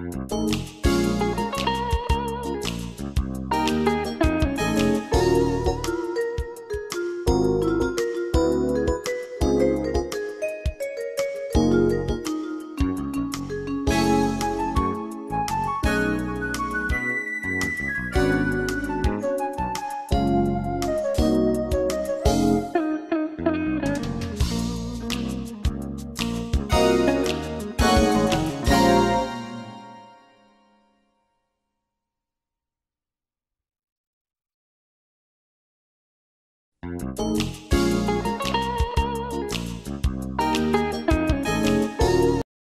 うん。